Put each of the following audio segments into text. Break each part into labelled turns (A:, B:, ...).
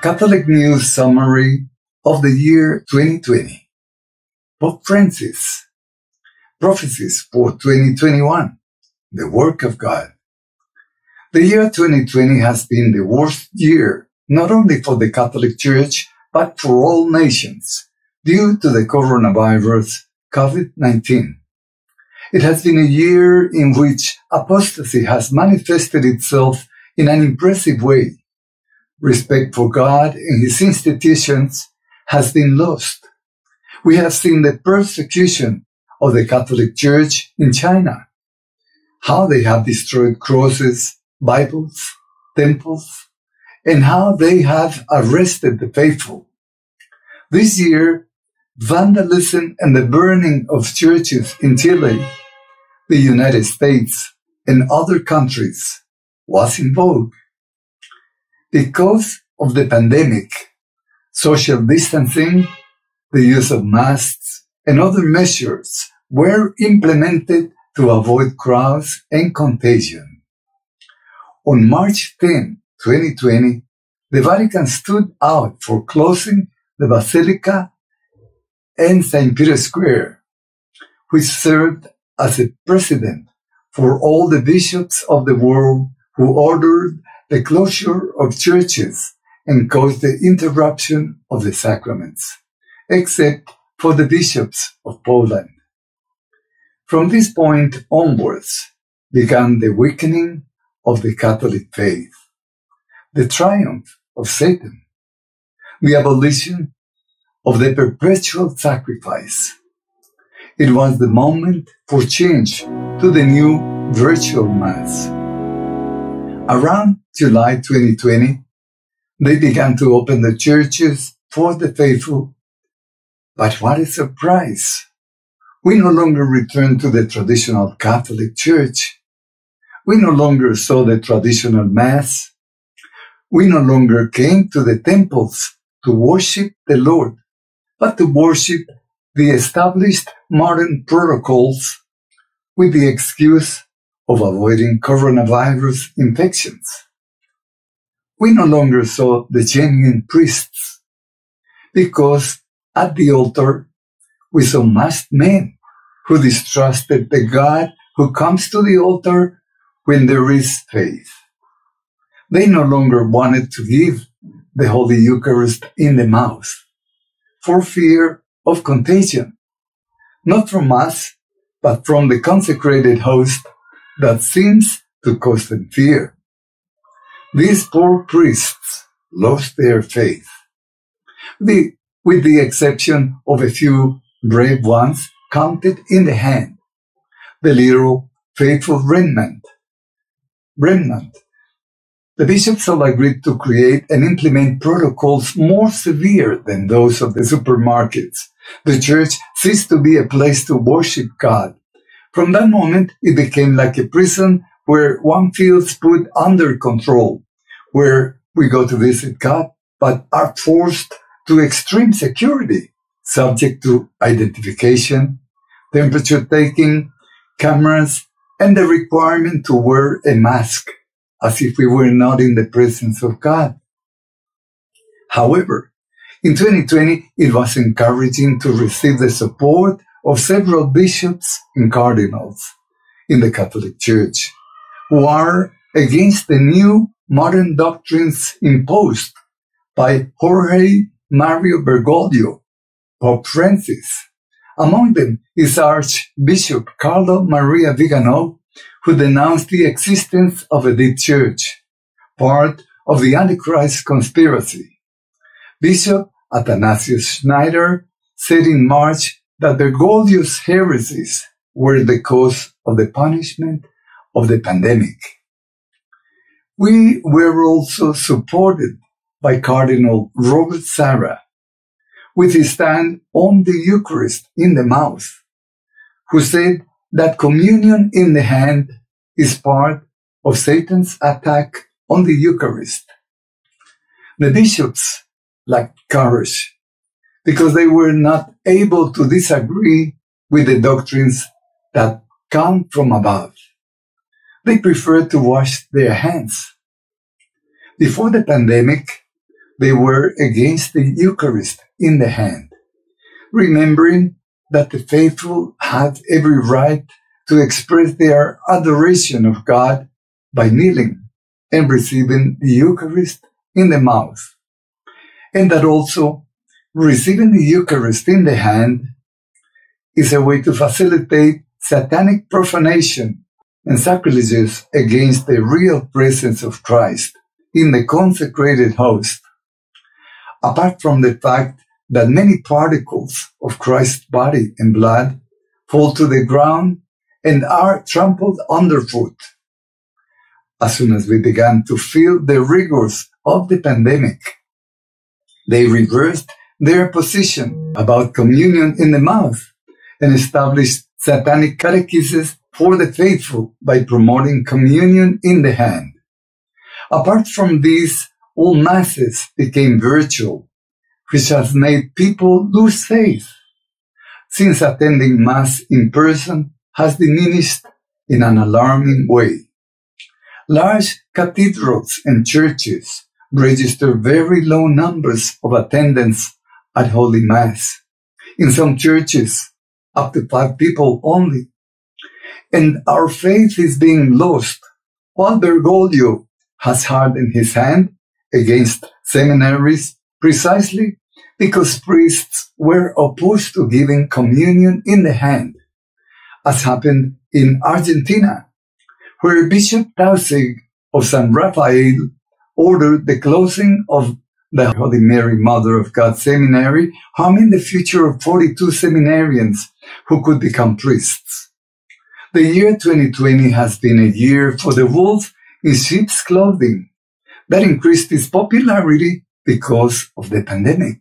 A: Catholic News Summary of the year 2020. Pope Francis. Prophecies for 2021. The work of God. The year 2020 has been the worst year, not only for the Catholic Church, but for all nations, due to the coronavirus COVID-19. It has been a year in which apostasy has manifested itself in an impressive way respect for God and his institutions has been lost. We have seen the persecution of the Catholic Church in China, how they have destroyed crosses, Bibles, temples, and how they have arrested the faithful. This year, vandalism and the burning of churches in Chile, the United States, and other countries was in vogue. Because of the pandemic, social distancing, the use of masks, and other measures were implemented to avoid crowds and contagion. On March 10, 2020, the Vatican stood out for closing the Basilica and St. Peter's Square, which served as a precedent for all the bishops of the world who ordered the closure of churches and caused the interruption of the sacraments, except for the bishops of Poland. From this point onwards began the weakening of the Catholic faith, the triumph of Satan, the abolition of the perpetual sacrifice. It was the moment for change to the new virtual mass. Around July 2020, they began to open the churches for the faithful. But what a surprise! We no longer returned to the traditional Catholic Church. We no longer saw the traditional Mass. We no longer came to the temples to worship the Lord, but to worship the established modern protocols with the excuse of avoiding coronavirus infections. We no longer saw the genuine priests because at the altar we saw masked men who distrusted the God who comes to the altar when there is faith. They no longer wanted to give the Holy Eucharist in the mouth for fear of contagion, not from us, but from the consecrated host that seems to cause them fear. These poor priests lost their faith. The, with the exception of a few brave ones counted in the hand, the little faithful remnant. Remnant. The bishops all agreed to create and implement protocols more severe than those of the supermarkets. The church ceased to be a place to worship God from that moment, it became like a prison where one feels put under control, where we go to visit God, but are forced to extreme security, subject to identification, temperature taking, cameras, and the requirement to wear a mask as if we were not in the presence of God. However, in 2020, it was encouraging to receive the support of several bishops and cardinals in the Catholic Church who are against the new modern doctrines imposed by Jorge Mario Bergoglio, Pope Francis. Among them is Archbishop Carlo Maria Vigano, who denounced the existence of a deep church, part of the Antichrist conspiracy. Bishop Athanasius Schneider said in March that Bergoglio's heresies were the cause of the punishment of the pandemic. We were also supported by Cardinal Robert Sarah with his stand on the Eucharist in the mouth, who said that communion in the hand is part of Satan's attack on the Eucharist. The bishops lacked courage because they were not able to disagree with the doctrines that come from above. They preferred to wash their hands. Before the pandemic, they were against the Eucharist in the hand, remembering that the faithful had every right to express their adoration of God by kneeling and receiving the Eucharist in the mouth, and that also receiving the Eucharist in the hand is a way to facilitate satanic profanation and sacrileges against the real presence of Christ in the consecrated host. Apart from the fact that many particles of Christ's body and blood fall to the ground and are trampled underfoot. As soon as we began to feel the rigors of the pandemic, they reversed their position about communion in the mouth and established satanic catechesis for the faithful by promoting communion in the hand. Apart from these, all masses became virtual, which has made people lose faith, since attending mass in person has diminished in an alarming way. Large cathedrals and churches register very low numbers of attendance at Holy Mass. In some churches, up to five people only. And our faith is being lost while Bergoglio has hardened his hand against seminaries precisely because priests were opposed to giving communion in the hand, as happened in Argentina, where Bishop Taussig of San Rafael ordered the closing of the uh-huh. Holy Mary Mother of God Seminary, harming the future of 42 seminarians who could become priests. The year 2020 has been a year for the wolf in sheep's clothing. That increased its popularity because of the pandemic,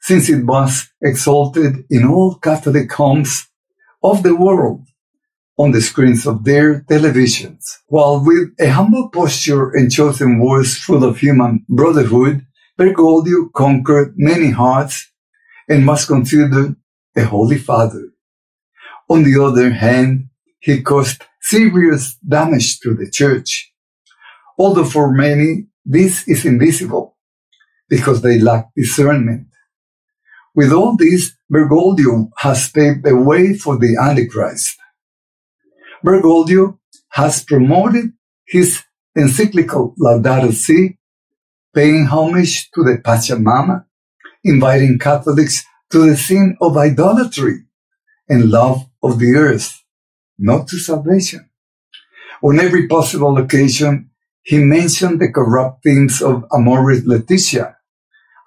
A: since it was exalted in all Catholic homes of the world on the screens of their televisions, while with a humble posture and chosen words full of human brotherhood, Bergoglio conquered many hearts and was considered a holy father. On the other hand, he caused serious damage to the church. Although for many, this is invisible because they lack discernment. With all this, Bergoglio has paved the way for the Antichrist. Bergoglio has promoted his encyclical Laudato Si paying homage to the Pachamama, inviting Catholics to the sin of idolatry and love of the earth, not to salvation. On every possible occasion, he mentioned the corrupt themes of Amoris Laetitia,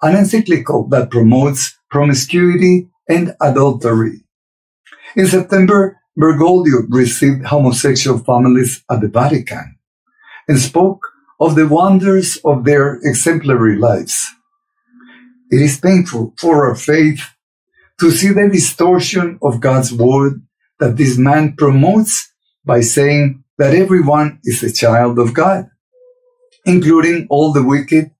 A: an encyclical that promotes promiscuity and adultery. In September, Bergoglio received homosexual families at the Vatican and spoke of the wonders of their exemplary lives. It is painful for our faith to see the distortion of God's word that this man promotes by saying that everyone is a child of God, including all the wicked,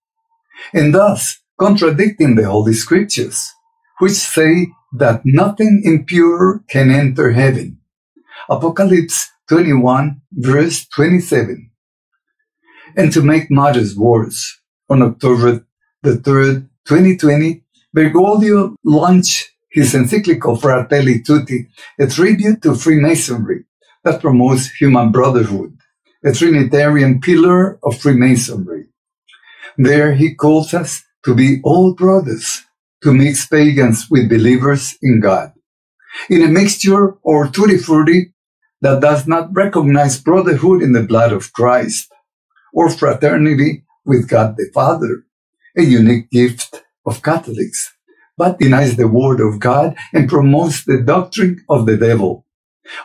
A: and thus contradicting the Holy Scriptures, which say that nothing impure can enter heaven. Apocalypse 21 verse 27. And to make matters worse, on October the 3rd, 2020, Bergoglio launched his encyclical Fratelli Tutti, a tribute to Freemasonry that promotes human brotherhood, a Trinitarian pillar of Freemasonry. There he calls us to be all brothers, to mix pagans with believers in God. In a mixture or tutti frutti that does not recognize brotherhood in the blood of Christ, or fraternity with God the Father, a unique gift of Catholics, but denies the Word of God and promotes the doctrine of the devil.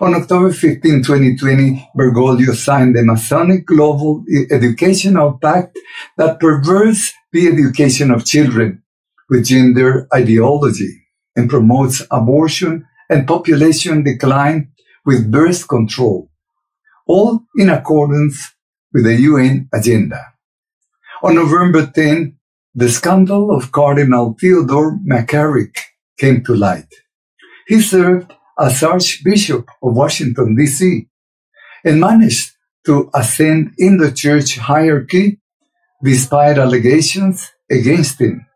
A: On October 15, 2020, Bergoglio signed the Masonic Global Educational Pact that perverts the education of children with gender ideology and promotes abortion and population decline with birth control, all in accordance with the UN agenda. On November 10, the scandal of Cardinal Theodore McCarrick came to light. He served as Archbishop of Washington, D.C., and managed to ascend in the church hierarchy despite allegations against him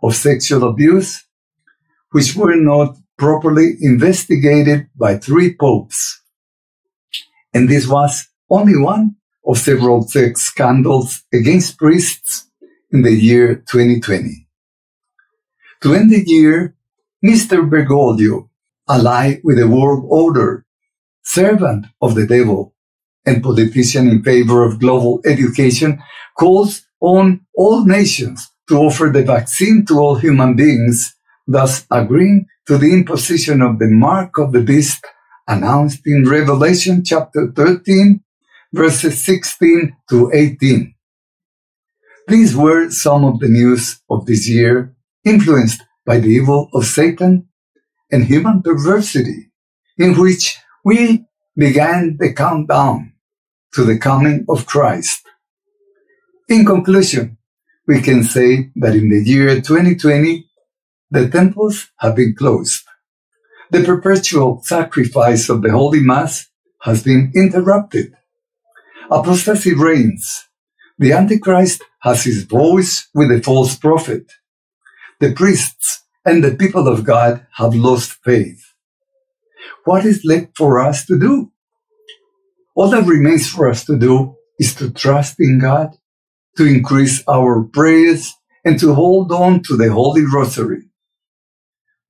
A: of sexual abuse, which were not properly investigated by three popes. And this was only one of several sex scandals against priests in the year 2020. To end the year, Mr. Bergoglio, ally with the world order, servant of the devil, and politician in favor of global education, calls on all nations to offer the vaccine to all human beings, thus agreeing to the imposition of the mark of the beast announced in Revelation chapter 13, verses 16 to 18. These were some of the news of this year, influenced by the evil of Satan and human perversity, in which we began the countdown to the coming of Christ. In conclusion, we can say that in the year 2020, the temples have been closed. The perpetual sacrifice of the Holy Mass has been interrupted. Apostasy reigns. The Antichrist has his voice with the false prophet. The priests and the people of God have lost faith. What is left for us to do? All that remains for us to do is to trust in God, to increase our prayers, and to hold on to the Holy Rosary.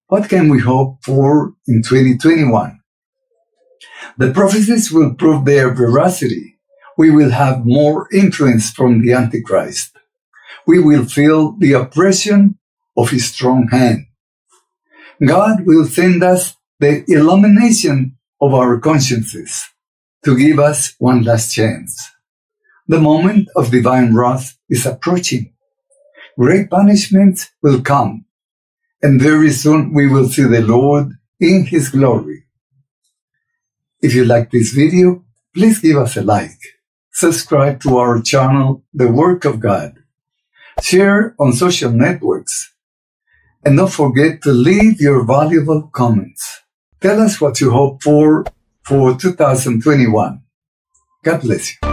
A: What can we hope for in 2021? The prophecies will prove their veracity. We will have more influence from the Antichrist. We will feel the oppression of his strong hand. God will send us the illumination of our consciences to give us one last chance. The moment of divine wrath is approaching. Great punishments will come, and very soon we will see the Lord in his glory. If you like this video, please give us a like, subscribe to our channel, The Work of God, share on social networks, and don't forget to leave your valuable comments. Tell us what you hope for for 2021. God bless you.